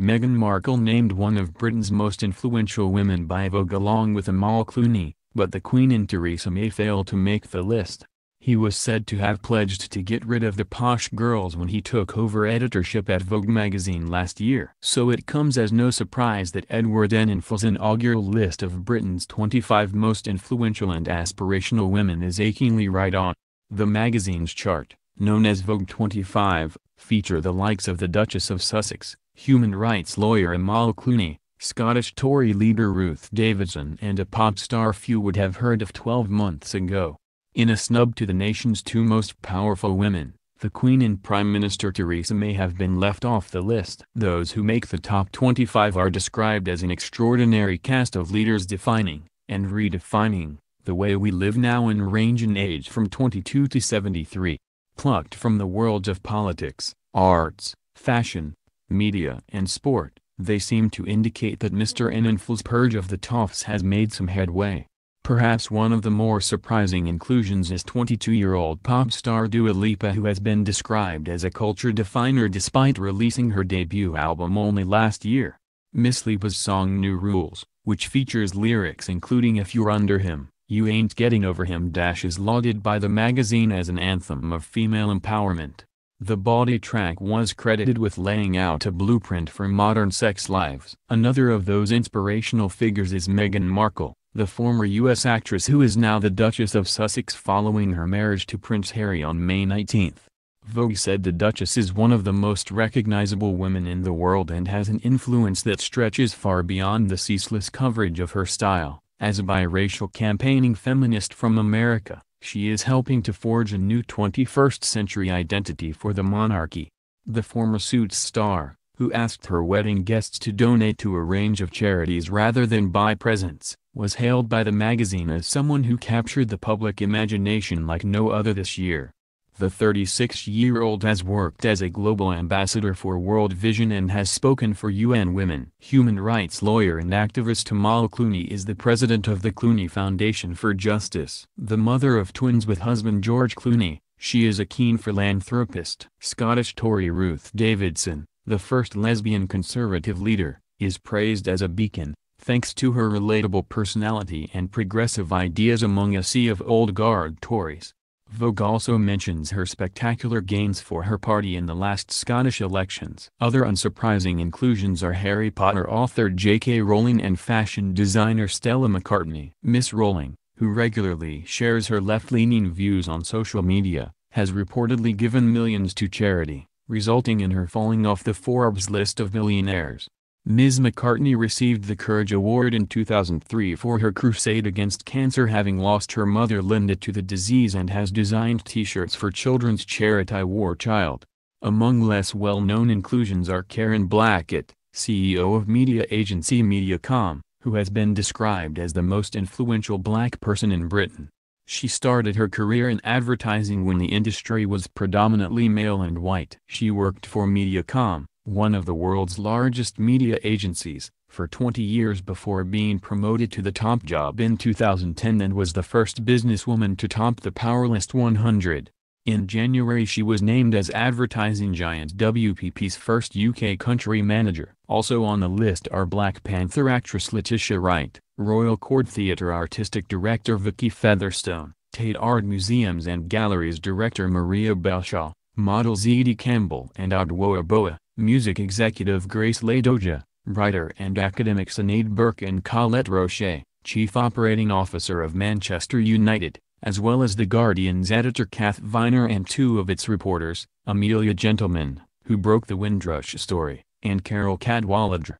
Meghan Markle named one of Britain's most influential women by Vogue along with Amal Clooney, but the Queen and Theresa May failed to make the list. He was said to have pledged to get rid of the posh girls when he took over editorship at Vogue magazine last year. So it comes as no surprise that Edward Enninful's inaugural list of Britain's 25 most influential and aspirational women is achingly right on. The magazine's chart, known as Vogue 25, feature the likes of the Duchess of Sussex, human rights lawyer Amal Clooney, Scottish Tory leader Ruth Davidson and a pop star few would have heard of 12 months ago. In a snub to the nation's two most powerful women, the Queen and Prime Minister Theresa May have been left off the list. Those who make the top 25 are described as an extraordinary cast of leaders defining, and redefining, the way we live now in range in age from 22 to 73. Plucked from the worlds of politics, arts, fashion, media and sport, they seem to indicate that Mr. Enninful's purge of the toffs has made some headway. Perhaps one of the more surprising inclusions is 22-year-old pop star Dua Lipa who has been described as a culture definer despite releasing her debut album only last year. Miss Lipa's song New Rules, which features lyrics including If You're Under Him, You Ain't Getting Over Him dash is lauded by the magazine as an anthem of female empowerment. The body track was credited with laying out a blueprint for modern sex lives. Another of those inspirational figures is Meghan Markle the former U.S. actress who is now the Duchess of Sussex following her marriage to Prince Harry on May 19. Vogue said the Duchess is one of the most recognizable women in the world and has an influence that stretches far beyond the ceaseless coverage of her style. As a biracial campaigning feminist from America, she is helping to forge a new 21st-century identity for the monarchy. The former Suits star, who asked her wedding guests to donate to a range of charities rather than buy presents, was hailed by the magazine as someone who captured the public imagination like no other this year. The 36-year-old has worked as a global ambassador for World Vision and has spoken for UN Women. Human rights lawyer and activist Amal Clooney is the president of the Clooney Foundation for Justice. The mother of twins with husband George Clooney, she is a keen philanthropist. Scottish Tory Ruth Davidson, the first lesbian conservative leader, is praised as a beacon, thanks to her relatable personality and progressive ideas among a sea of old guard Tories. Vogue also mentions her spectacular gains for her party in the last Scottish elections. Other unsurprising inclusions are Harry Potter author J.K. Rowling and fashion designer Stella McCartney. Miss Rowling, who regularly shares her left-leaning views on social media, has reportedly given millions to charity, resulting in her falling off the Forbes list of millionaires. Ms. McCartney received the Courage Award in 2003 for her crusade against cancer having lost her mother Linda to the disease and has designed t-shirts for children's charity War Child. Among less well-known inclusions are Karen Blackett, CEO of media agency Mediacom, who has been described as the most influential black person in Britain. She started her career in advertising when the industry was predominantly male and white. She worked for Mediacom, one of the world's largest media agencies, for 20 years before being promoted to the top job in 2010 and was the first businesswoman to top the Powerlist 100. In January she was named as advertising giant WPP's first UK country manager. Also on the list are Black Panther actress Letitia Wright, Royal Court Theatre artistic director Vicky Featherstone, Tate Art Museums and Galleries director Maria Balshaw, models Edie Campbell and Adwoa Aboah, music executive Grace Ladoja, writer and academic Sinead Burke and Colette Roche, chief operating officer of Manchester United, as well as The Guardian's editor Kath Viner and two of its reporters, Amelia Gentleman, who broke the Windrush story, and Carole Cadwalladr.